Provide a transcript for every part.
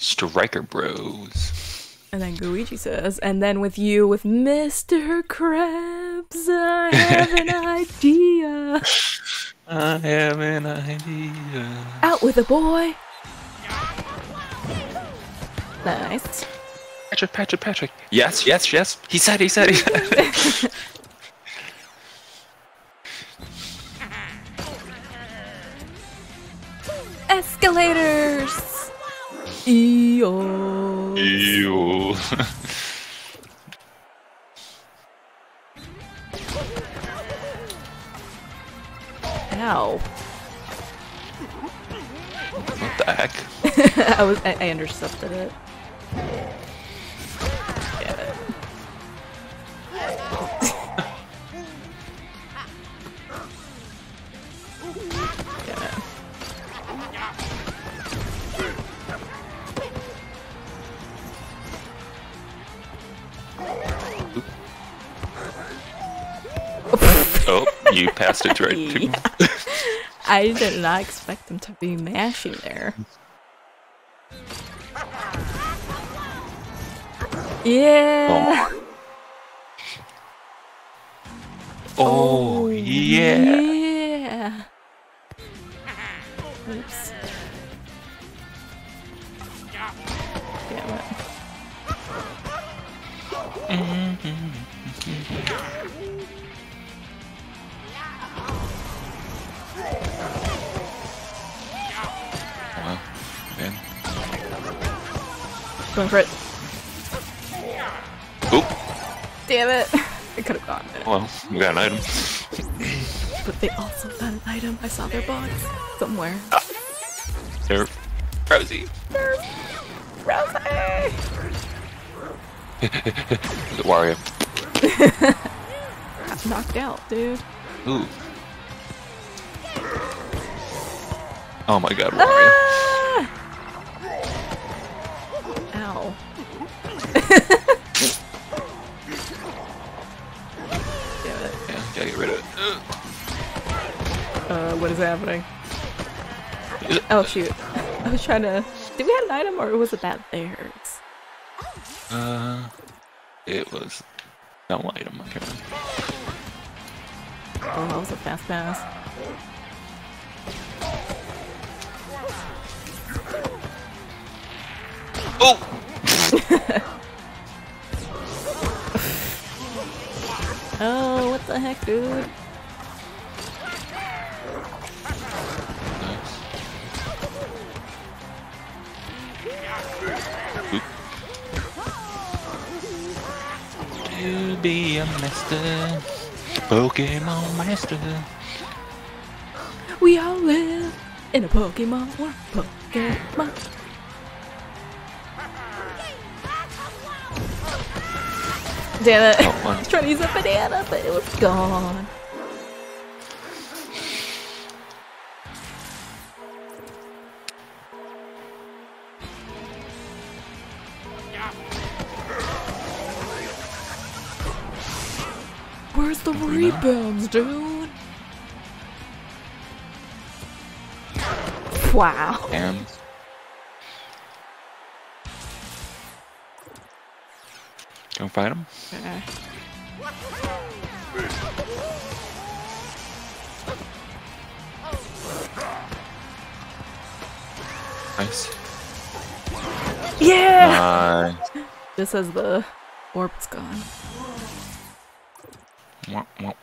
Striker Bros. And then Guichi says, and then with you, with Mr. Krabs, I have an idea. I have an idea. Out with a boy. Nice. Patrick, Patrick, Patrick. Yes, yes, yes. He said, he said, he said. Escalators. Eeyore. Ew. Ow. what the heck? I was I, I intercepted it. Oh, you passed it right to me. I did not expect them to be mashing there. Yeah. Oh, oh, oh yeah. Yeah. Oops. Damn it. Wow. Man. Going for it. Oop. Damn it. I could have gotten it. Well, we got an item. But they also got an item. I saw their box somewhere. There. Rosie. Rosie! The Wario. Knocked out, dude. Ooh. Oh my god, Wario. Ah! Ow. Damn it. Yeah, gotta get rid of it. Uh, what is happening? Oh shoot. I was trying to. Did we have an item or was it that theirs? Uh, it was no item. Can't. Oh, that was a fast pass. Oh! Oh, what the heck, dude? Be a master, Pokemon master. We all live in a Pokemon world. Pokemon. Damn it. Oh. I was trying to use a banana, but it was gone. Where's the rebounds, dude? Wow. And go fight him. Okay. Nice. Yeah! Nice. Just as the orb's gone. Ha ha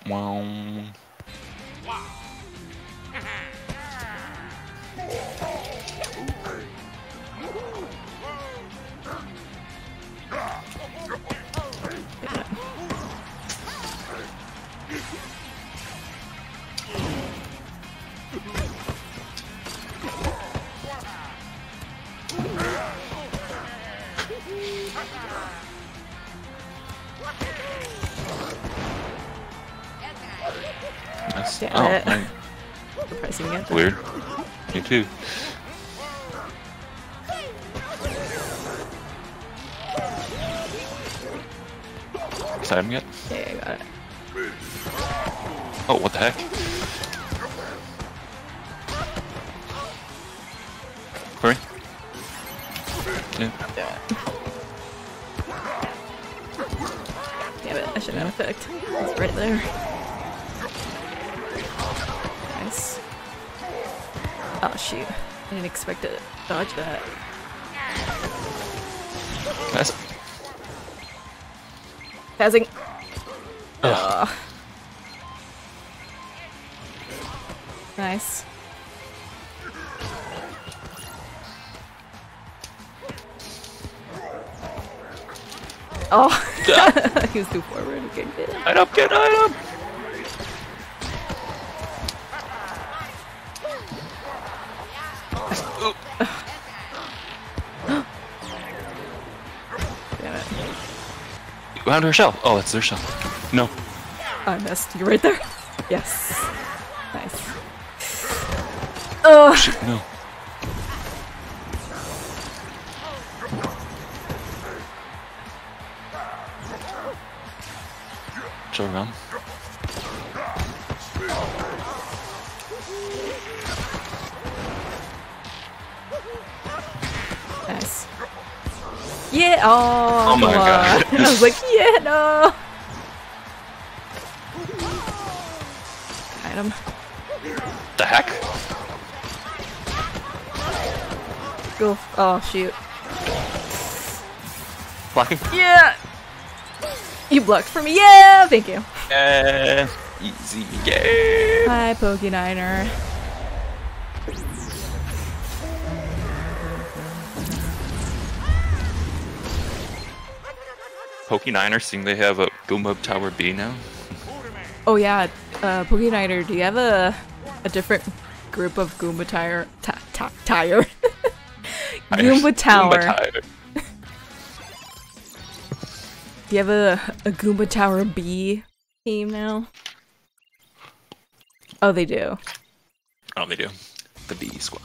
ha! That's Damn oh, it. Surprising again. Weird. Me too. Exciting yet. Yeah, I got it. Oh, what the heck? Hurry. Yeah. yeah. Damn it, I should have yeah. effect. It's right there. Oh shoot. I didn't expect to dodge that. That's, Passing. Ugh. Ugh. Nice. Oh, he was too forward. Okay. Get up, get it up! You found her shell. Oh, that's their shell. No. Oh, I missed. You right there? Yes. Nice. Oh, Shoot, no. Show around. Yeah. Oh, Oh my. God. I was like, yeah, no. Item. The heck? Go. Oh shoot. Blocking? Yeah. You blocked for me. Yeah. Thank you. Yeah. Easy game. Hi, Pokeniner. Pokeniners seeing they have a Goomba Tower B now. Oh yeah, uh, Pokeniner, do you have a a different group of Goomba Tire? Ti- ti- tire. Goomba Tower. Goomba Tower. Do you have a, a Goomba Tower B team now? Oh, they do. Oh, they do. The B squad.